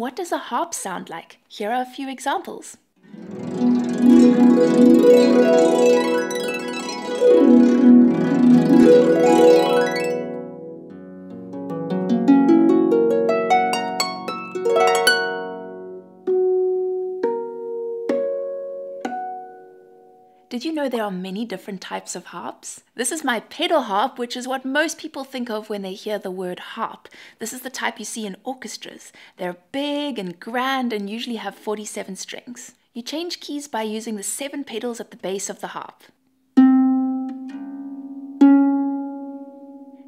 What does a harp sound like? Here are a few examples. Did you know there are many different types of harps? This is my pedal harp, which is what most people think of when they hear the word harp. This is the type you see in orchestras. They're big and grand and usually have 47 strings. You change keys by using the seven pedals at the base of the harp.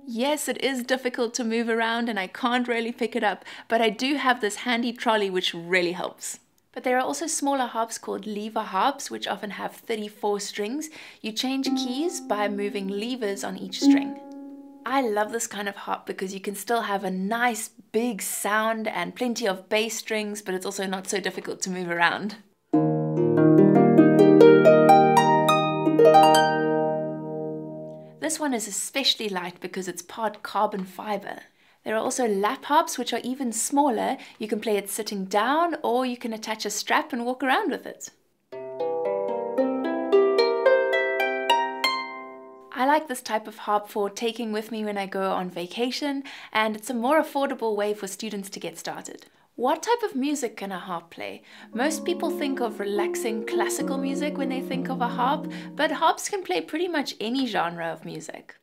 Yes, it is difficult to move around and I can't really pick it up, but I do have this handy trolley which really helps. But there are also smaller harps called lever harps, which often have 34 strings. You change keys by moving levers on each string. I love this kind of harp because you can still have a nice big sound and plenty of bass strings, but it's also not so difficult to move around. This one is especially light because it's part carbon fiber. There are also lap harps, which are even smaller. You can play it sitting down or you can attach a strap and walk around with it. I like this type of harp for taking with me when I go on vacation, and it's a more affordable way for students to get started. What type of music can a harp play? Most people think of relaxing classical music when they think of a harp, but harps can play pretty much any genre of music.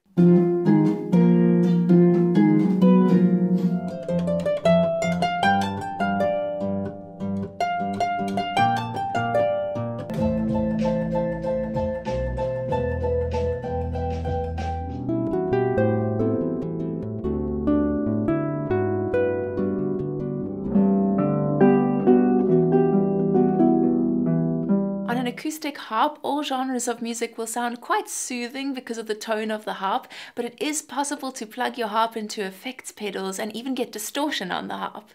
Acoustic harp, all genres of music will sound quite soothing because of the tone of the harp, but it is possible to plug your harp into effects pedals and even get distortion on the harp.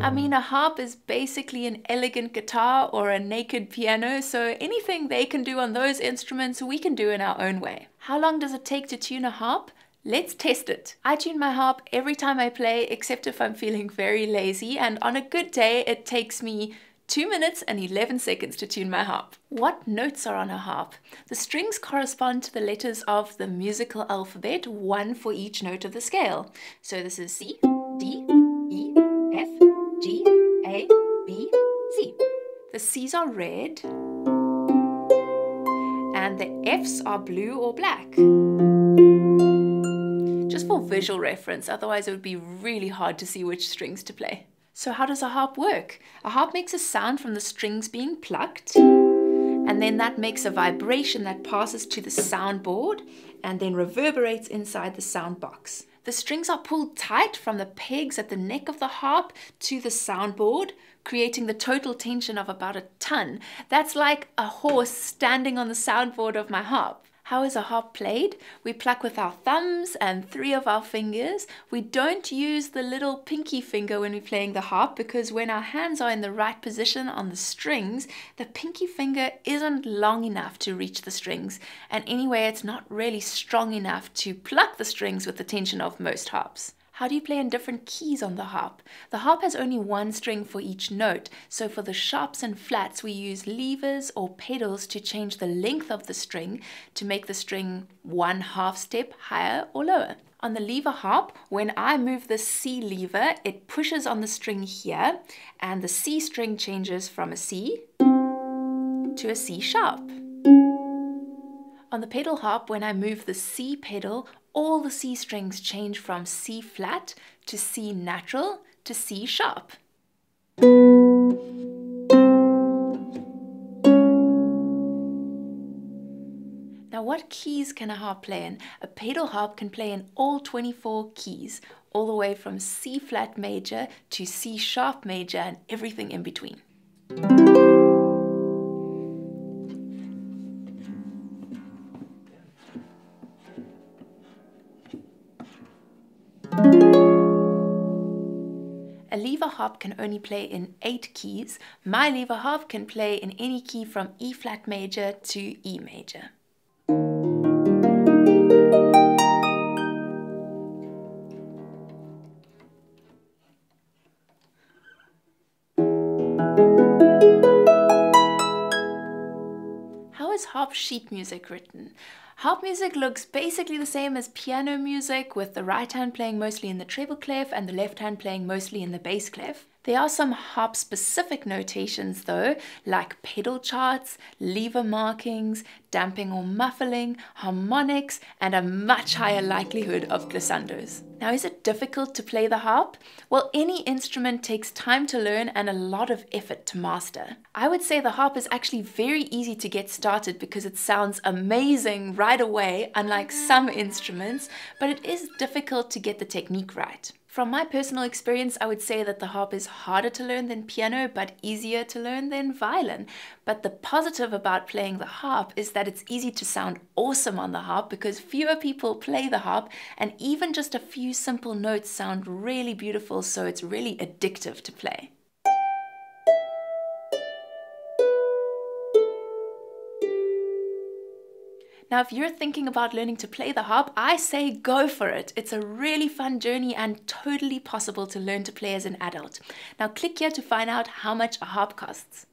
I mean, a harp is basically an elegant guitar or a naked piano, so anything they can do on those instruments, we can do in our own way. How long does it take to tune a harp? Let's test it. I tune my harp every time I play, except if I'm feeling very lazy, and on a good day, it takes me 2 minutes and 11 seconds to tune my harp. What notes are on a harp? The strings correspond to the letters of the musical alphabet, one for each note of the scale. So this is C, D, E, F, G, A, B, C. The C's are red, and the F's are blue or black Mm. visual reference, otherwise it would be really hard to see which strings to play. So how does a harp work? A harp makes a sound from the strings being plucked, and then that makes a vibration that passes to the soundboard and then reverberates inside the sound box. The strings are pulled tight from the pegs at the neck of the harp to the soundboard, creating the total tension of about a ton. That's like a horse standing on the soundboard of my harp. How is a harp played? We pluck with our thumbs and three of our fingers. We don't use the little pinky finger when we're playing the harp because when our hands are in the right position on the strings, the pinky finger isn't long enough to reach the strings. And anyway, it's not really strong enough to pluck the strings with the tension of most harps. How do you play in different keys on the harp? The harp has only one string for each note, so for the sharps and flats we use levers or pedals to change the length of the string to make the string one half step higher or lower. On the lever harp, when I move the C lever, it pushes on the string here, and the C string changes from a C to a C sharp. On the pedal harp, when I move the C pedal, all the C strings change from C flat to C natural to C sharp. Now what keys can a harp play in? A pedal harp can play in all 24 keys, all the way from C flat major to C sharp major and everything in between. A lever harp can only play in eight keys. My lever harp can play in any key from E flat major to E major. Harp sheet music written. Harp music looks basically the same as piano music, with the right hand playing mostly in the treble clef and the left hand playing mostly in the bass clef. There are some harp specific notations though, like pedal charts, lever markings, damping or muffling, harmonics, and a much higher likelihood of glissandos. Now, is it difficult to play the harp? Well, any instrument takes time to learn and a lot of effort to master. I would say the harp is actually very easy to get started because it sounds amazing right away, unlike some instruments, but it is difficult to get the technique right. From my personal experience, I would say that the harp is harder to learn than piano, but easier to learn than violin. But the positive about playing the harp is that it's easy to sound awesome on the harp because fewer people play the harp, and even just a few simple notes sound really beautiful, so it's really addictive to play. Now, if you're thinking about learning to play the harp, I say go for it. It's a really fun journey and totally possible to learn to play as an adult. Now, click here to find out how much a harp costs.